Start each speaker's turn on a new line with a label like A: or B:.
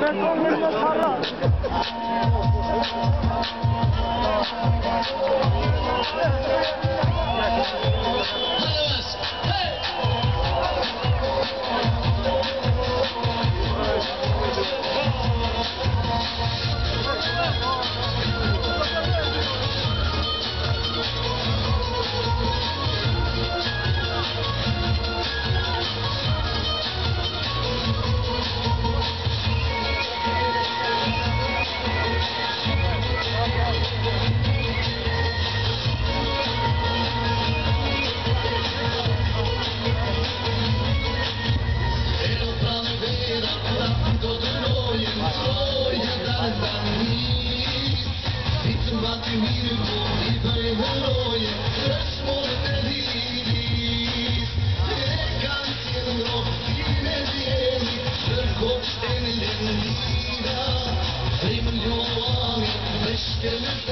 A: Men kommer
B: Listen me,